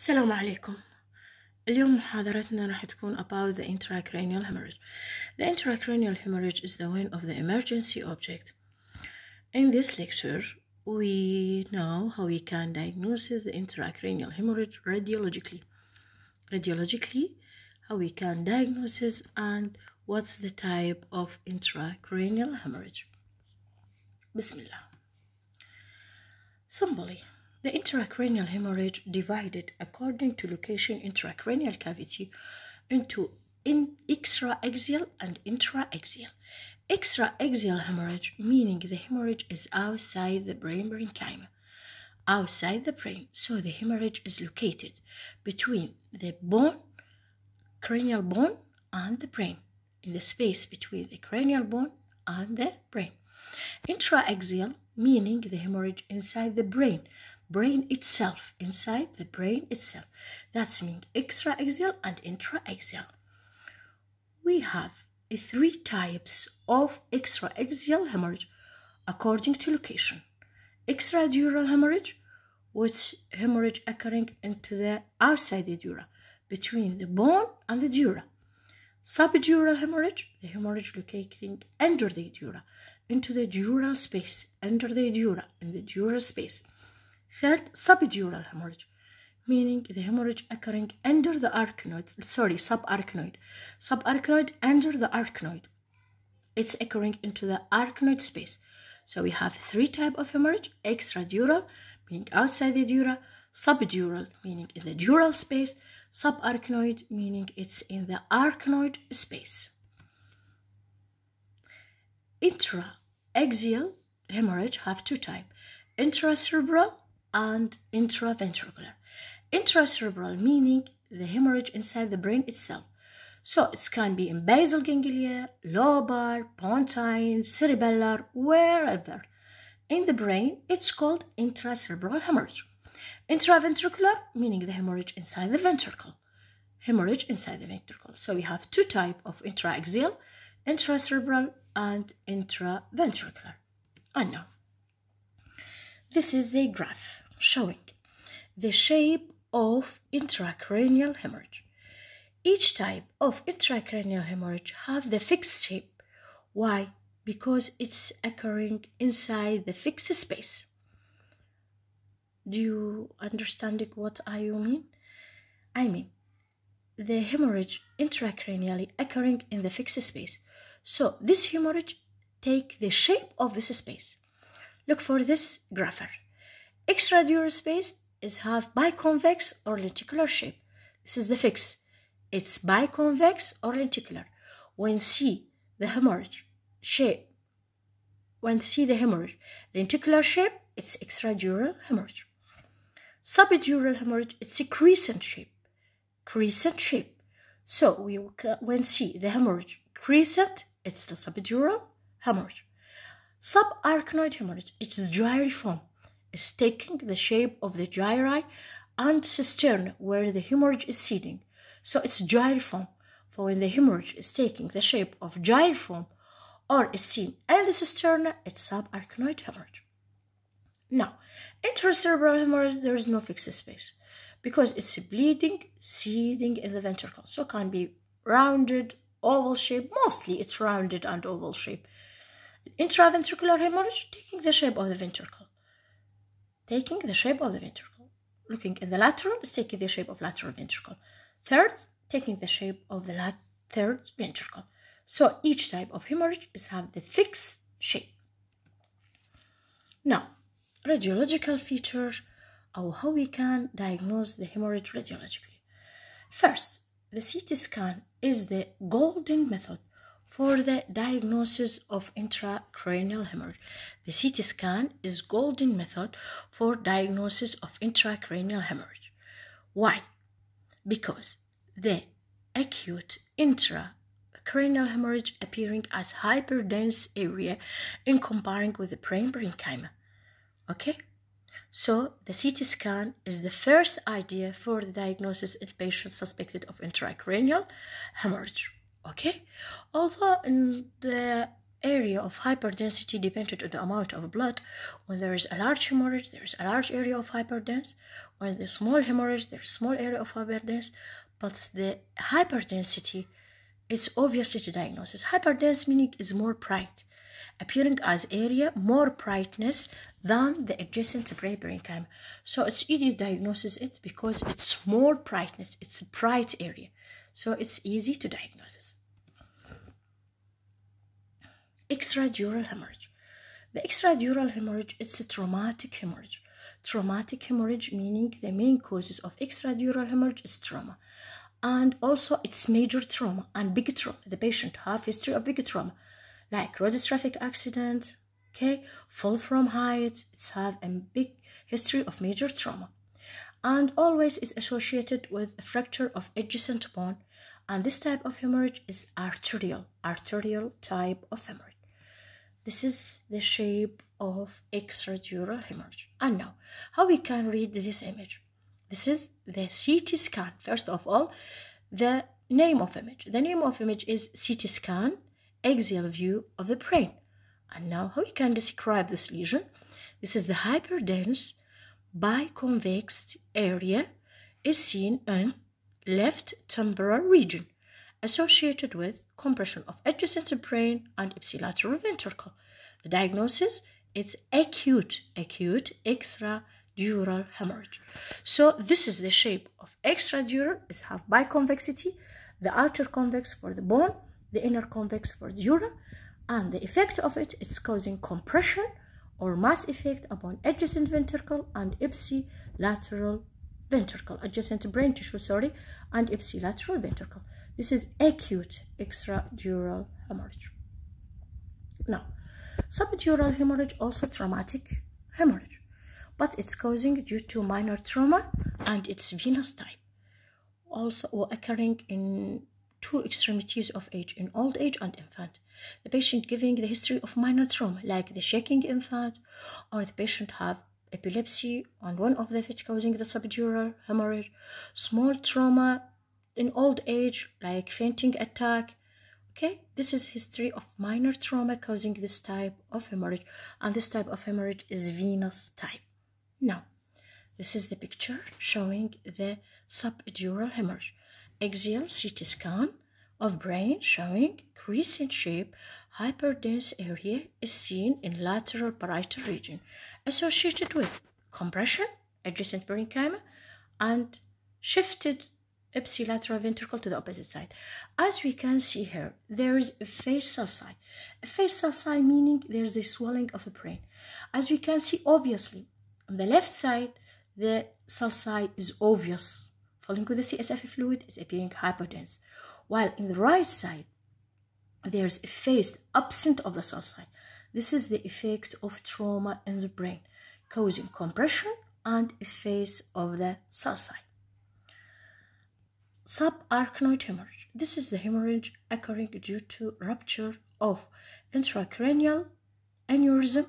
السلام عليكم اليوم محاضرتنا راح تكون about the intracranial hemorrhage. The intracranial hemorrhage is the one of the emergency object. In this lecture, we know how we can diagnose the intracranial hemorrhage radiologically. Radiologically, how we can diagnose it and what's the type of intracranial hemorrhage. Bismillah. Simply, the intracranial hemorrhage divided according to location intracranial cavity into in extraaxial and intraaxial. Extraaxial hemorrhage meaning the hemorrhage is outside the brain parenchyma, outside the brain. So the hemorrhage is located between the bone, cranial bone, and the brain, in the space between the cranial bone and the brain. Intraaxial meaning the hemorrhage inside the brain, brain itself, inside the brain itself. That's mean extraaxial and intraaxial. We have three types of extraaxial hemorrhage according to location. Extradural hemorrhage, which hemorrhage occurring into the outside the dura, between the bone and the dura. Subdural hemorrhage, the hemorrhage locating under the dura, into the dural space, under the dura, in the dural space. Third, subdural hemorrhage, meaning the hemorrhage occurring under the arachnoid, sorry, subarachnoid, subarachnoid under the arachnoid. It's occurring into the arachnoid space. So we have three type of hemorrhage: extradural, meaning outside the dura; subdural, meaning in the dural space; subarachnoid, meaning it's in the arachnoid space. Intraaxial hemorrhage have two type: intracerebral and intraventricular. Intracerebral meaning the hemorrhage inside the brain itself. So it can be in basal ganglia, lobar, pontine, cerebellar, wherever. In the brain, it's called intracerebral hemorrhage. Intraventricular meaning the hemorrhage inside the ventricle. Hemorrhage inside the ventricle. So we have two type of intraaxial, intracerebral and intraventricular. And now, this is a graph showing the shape of intracranial hemorrhage. Each type of intracranial hemorrhage have the fixed shape. Why? Because it's occurring inside the fixed space. Do you understand what I mean? I mean, the hemorrhage intracranially occurring in the fixed space. So this hemorrhage take the shape of this space. Look for this grapher. Extradural space is half biconvex or lenticular shape. This is the fix. It's biconvex or lenticular. When see the hemorrhage shape, when see the hemorrhage lenticular shape, it's extradural hemorrhage. Subdural hemorrhage, it's a crescent shape. Crescent shape. So we when see the hemorrhage crescent, it's the subdural hemorrhage. Subarachnoid hemorrhage, it's gyriform is taking the shape of the gyri and cistern where the hemorrhage is seeding. So it's gyriform. For when the hemorrhage is taking the shape of gyriform or is seen in the cisterna, it's subarachnoid hemorrhage. Now, intracerebral hemorrhage, there is no fixed space because it's bleeding, seeding in the ventricle. So it can be rounded, oval shape. Mostly it's rounded and oval shape. Intraventricular hemorrhage taking the shape of the ventricle taking the shape of the ventricle. Looking at the lateral is taking the shape of lateral ventricle. Third, taking the shape of the third ventricle. So each type of hemorrhage is have the fixed shape. Now, radiological feature or how we can diagnose the hemorrhage radiologically. First, the CT scan is the golden method for the diagnosis of intracranial hemorrhage. The CT scan is golden method for diagnosis of intracranial hemorrhage. Why? Because the acute intracranial hemorrhage appearing as hyperdense area in comparing with the brain parenchyma. Okay? So the CT scan is the first idea for the diagnosis in patients suspected of intracranial hemorrhage okay although in the area of hyperdensity dependent on the amount of blood. When there is a large hemorrhage, there is a large area of hyperdense. When there's small hemorrhage, there's small area of hyperdense. But the hyperdensity is obviously to diagnosis. Hyperdense meaning is more bright, appearing as area more brightness than the adjacent brain parenchyma. So it's easy to diagnose it because it's more brightness. It's a bright area. So it's easy to diagnose. Extradural hemorrhage. The extradural hemorrhage it's a traumatic hemorrhage. Traumatic hemorrhage meaning the main causes of extradural hemorrhage is trauma. And also it's major trauma and big trauma. The patient have history of big trauma like road traffic accident, okay, fall from height. It's have a big history of major trauma and always is associated with a fracture of adjacent bone and this type of hemorrhage is arterial arterial type of hemorrhage this is the shape of extradural hemorrhage. And now, how we can read this image? This is the CT scan. First of all, the name of image. The name of image is CT scan, axial view of the brain. And now, how we can describe this lesion? This is the hyperdense biconvex area is seen in left temporal region associated with compression of adjacent brain and ipsilateral ventricle. The diagnosis it's acute, acute extradural hemorrhage. So this is the shape of extradural. It have biconvexity, the outer convex for the bone, the inner convex for the dura, and the effect of it it's causing compression or mass effect upon adjacent ventricle and ipsilateral ventricle, adjacent brain tissue, sorry, and ipsilateral ventricle. This is acute extradural hemorrhage. Now, subdural hemorrhage also traumatic hemorrhage, but it's causing due to minor trauma and it's venous type. Also occurring in two extremities of age, in old age and infant. The patient giving the history of minor trauma, like the shaking infant, or the patient have epilepsy on one of the feet causing the subdural hemorrhage, small trauma in old age like fainting attack. Okay, this is history of minor trauma causing this type of hemorrhage and this type of hemorrhage is venous type. Now, this is the picture showing the subdural hemorrhage. Axial CT scan of brain showing crescent shape hyperdense area is seen in lateral parietal region associated with compression, adjacent parenchyma, and shifted ipsilateral ventricle to the opposite side. As we can see here, there is a face sulci. A face sulci meaning there's a swelling of the brain. As we can see, obviously, on the left side, the sulci is obvious. Falling with the CSF fluid is appearing hyperdense. While in the right side, there's a face absent of the sulci. This is the effect of trauma in the brain, causing compression and a phase of the sulci. Subarachnoid hemorrhage. This is the hemorrhage occurring due to rupture of intracranial aneurysm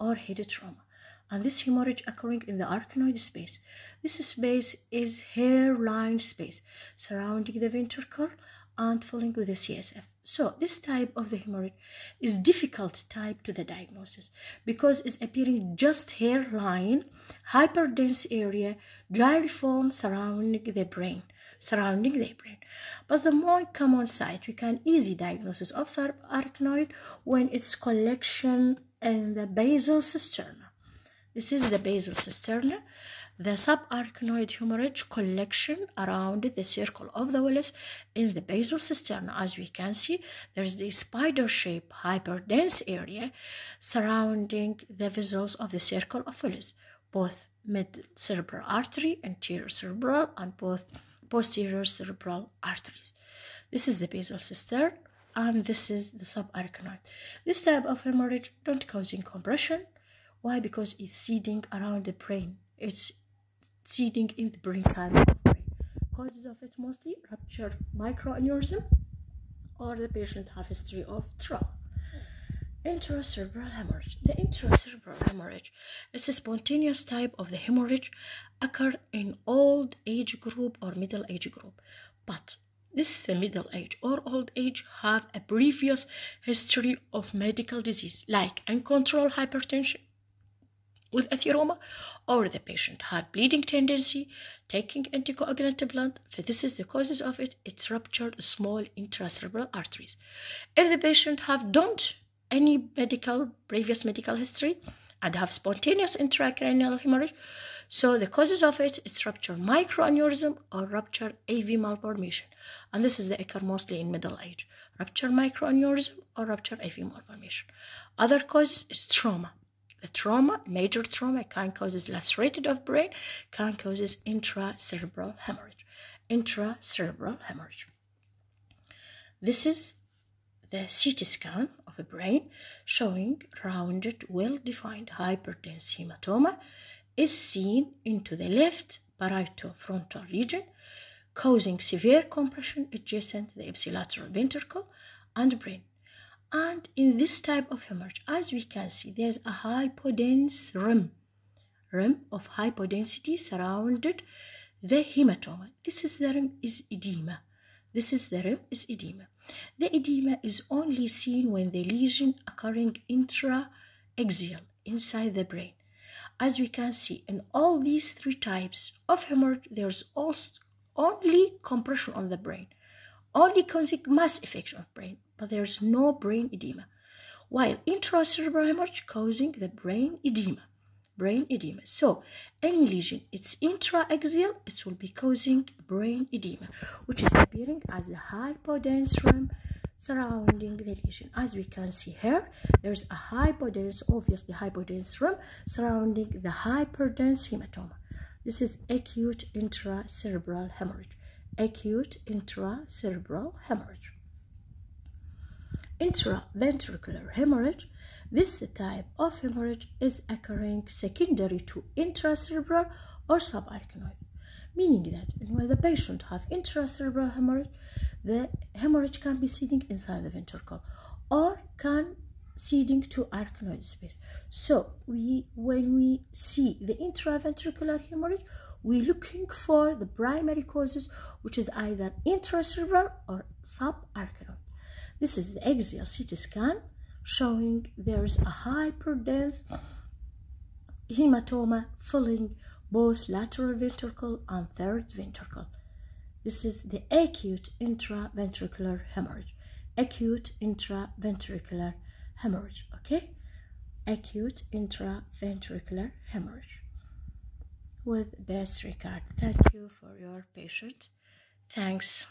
or head trauma. And this hemorrhage occurring in the arachnoid space. This space is hairline space surrounding the ventricle and falling with the CSF. So this type of the hemorrhage is difficult type to the diagnosis because it's appearing just hairline, hyperdense area, gyriform surrounding the brain surrounding the brain. But the more common site, we can easy diagnosis of subarachnoid when it's collection in the basal cisterna. This is the basal cisterna. The subarachnoid hemorrhage collection around the circle of the Willis in the basal cistern. As we can see, there's the spider-shaped hyperdense area surrounding the vessels of the circle of Willis, both mid cerebral artery, anterior cerebral, and both posterior cerebral arteries. This is the basal cistern and this is the subarachnoid. This type of hemorrhage don't causing compression. Why? Because it's seeding around the brain. It's seeding in the brain kind of. Causes of it mostly ruptured microaneurysm or the patient have history of trauma. Intracerebral hemorrhage. The intracerebral hemorrhage is a spontaneous type of the hemorrhage occur in old age group or middle age group, but this is the middle age or old age have a previous history of medical disease like uncontrolled hypertension atheroma or the patient had bleeding tendency taking anticoagulant blood if this is the causes of it it's ruptured small intracerebral arteries if the patient have don't any medical previous medical history and have spontaneous intracranial hemorrhage so the causes of it is ruptured microaneurysm or ruptured AV malformation. And this is the occur mostly in middle age. Ruptured microaneurysm or ruptured AV malformation. Other causes is trauma. Trauma, major trauma, can causes lacerated of brain, can causes intracerebral hemorrhage. Intracerebral hemorrhage. This is the CT scan of a brain showing rounded, well-defined hyperdense hematoma is seen into the left parieto-frontal region, causing severe compression adjacent to the ipsilateral ventricle and brain. And in this type of hemorrhage, as we can see, there's a hypodense rim, rim of hypodensity surrounded the hematoma. This is the rim is edema. This is the rim is edema. The edema is only seen when the lesion occurring intra-axial inside the brain as we can see in all these three types of hemorrhage there's also only compression on the brain only mass effection of brain but there's no brain edema while intracerebral hemorrhage causing the brain edema brain edema so any lesion it's intraaxial it will be causing brain edema which is appearing as a hypodense surrounding the lesion. As we can see here, there's a hypodense, obviously hypodense surrounding the hyperdense hematoma. This is acute intracerebral hemorrhage. Acute intracerebral hemorrhage. Intraventricular hemorrhage. This type of hemorrhage is occurring secondary to intracerebral or subarachnoid, meaning that when the patient have intracerebral hemorrhage, the hemorrhage can be seeding inside the ventricle or can seeding to arachnoid space. So we, when we see the intraventricular hemorrhage, we're looking for the primary causes, which is either intracerebral or subarachnoid. This is the axial CT scan showing there is a hyperdense hematoma filling both lateral ventricle and third ventricle. This is the acute intraventricular hemorrhage. Acute intraventricular hemorrhage, okay? Acute intraventricular hemorrhage. With best regard. Thank you for your patience. Thanks.